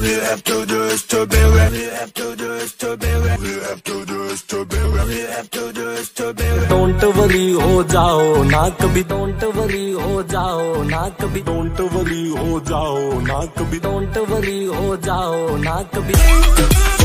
We have to do is to be ready. We have to do is to be ready. We have to do is to be ready. We have to do is to be ready. Don't worry हो जाओ ना कभी don't worry हो जाओ ना कभी don't worry हो जाओ ना कभी don't worry हो जाओ ना कभी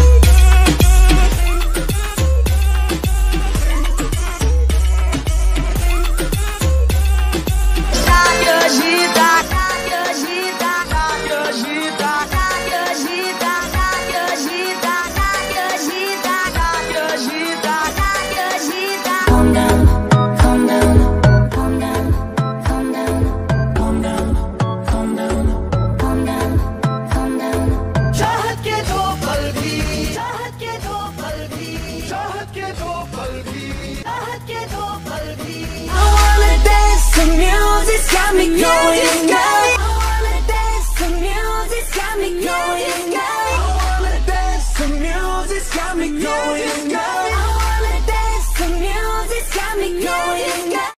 music's got me going down. I wanna dance to music's got me going down. I wanna dance to music's got me going down I wanna dance to music's got me going down.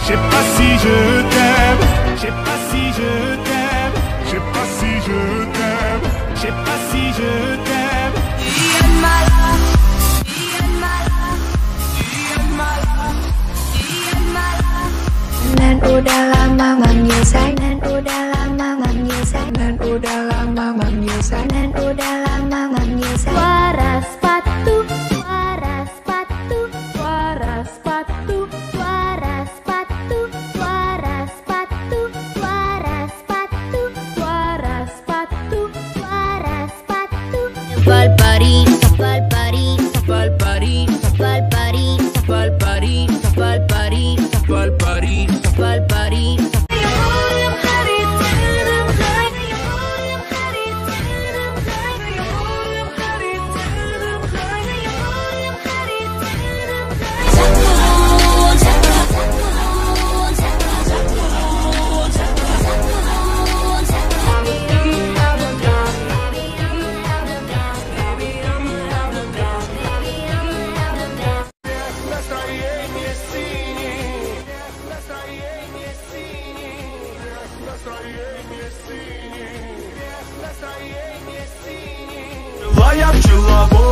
Je sais pas si je dan udah lama manggil saya dan udah lama manggil saya dan udah lama manggil saya dan udah lama manggil saya suara sepatu Layakçıla boy